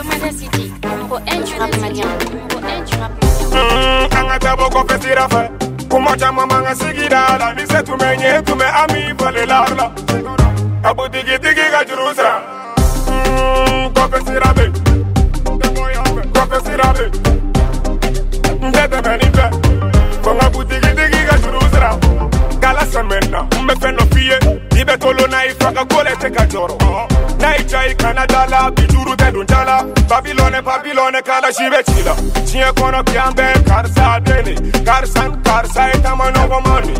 City, numéro 1 du rap malien. Numéro 1 du rap malien. an ka taa bɔ kɔfɛ sira fɛ kuma caman man ka sigida la ni se tun bɛ ɲɛ tun bɛ an min falen la la ka butigitigi ka juru sira kɔfɛ sira bɛ kɔfɛ sira bɛ n tɛ tɛmɛ nin fɛ fo n ka butigitigi ka juru sira kala sɛmɛnna n bɛ fɛn dɔ f'i ye i bɛ tolo n'a ye fa ka ko le tɛ ka jɔrɔ n'a y'i ja i kana da la bi juru tɛ don ja la babilɔnɛ babilɔnɛ kala si bɛ ci la diɲɛ kɔnɔ bi an bɛɛ karisa den de karisa ye taama ɲɔgɔn ma de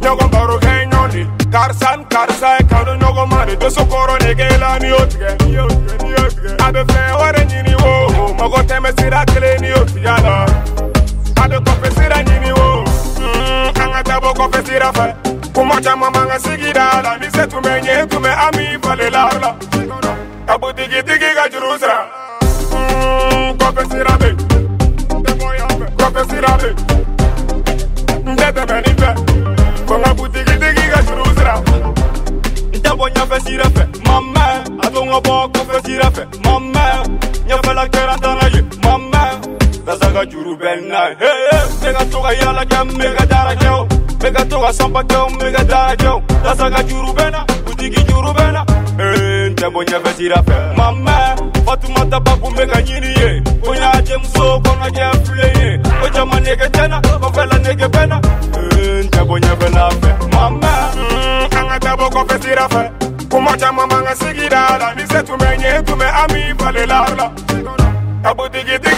ɲɔgɔn baro kɛ ɲɔgɔn de karisa ni karisa ye kanu ɲɔgɔn ma de doso kɔrɔ la n'i y'o tigɛ a bɛ fɛn wɛrɛ ɲini o mɔgɔ tɛmɛ sira kelen n'i y'o tigɛ la. A bɛ kɔfɛ sira ɲini o mm-hmm. an ka taa bɔ kɔfɛ sira fɛ kuma caman man ka sigida la ni se tun bɛ ɲɛ ka butigitigi ka juru sira Mm, kɔfɛ sira bɛ kɔfɛ sira bɛ n tɛ tɛmɛ nin fɛ fo n ka butigitigi ka juru sira n tɛ bɔ ɲɛfɛ sira fɛ mamɛ a to n ka bɔ kɔfɛ sira fɛ mamɛ ɲɛfɛla kɛra n tana ye mamɛ tasa ka juru bɛ n na ye. Hey, n bɛ ka to ka yala kɛ n bɛ ka dara kɛ o n bɛ ka to ka sanpa kɛ o n bɛ ka dara kɛ o tasa ka juru bɛ na bonya bonya fɛsira fɛ mama fatumata bakunbe ka ɲini ye ko y'a denmuso kɔnɔjɛ file ye. Ko jama nege tɛna kɔfɛla nege bɛna n tɛ bonya fɛla fɛ mama an ka dabɔ kɔfɛ sira fɛ kuma caman b'an ka sigida la ni se tun bɛ ɲɛ tun bɛ ami falela la. Ka butigi tigi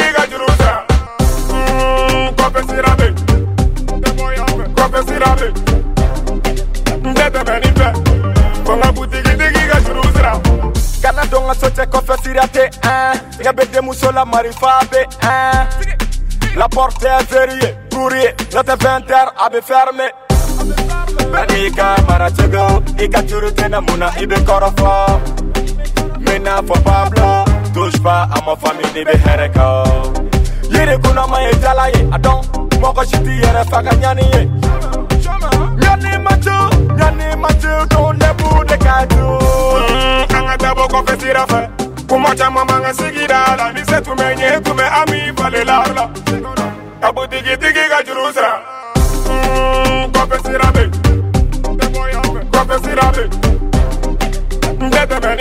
la la porte est verrouillée courrier n'o tɛ 20 heures a bɛ fermer. Bɛɛ n'i ka mara cogo i ka juru tɛna mun na i bɛ kɔrɔfɔ min n'a fɔ touche pas à ma famille ni bɛ hɛrɛ kan yiri ye jala ye a dɔn mɔgɔ si t'i yɛrɛ ye de ka kopetira fe kumoca mamanga sigida la mise tumenye tume ami falela la abu digidigi ga jurusra kɔfɛ sira bɛ kɔfɛ sira bɛ n tɛ tɛmɛ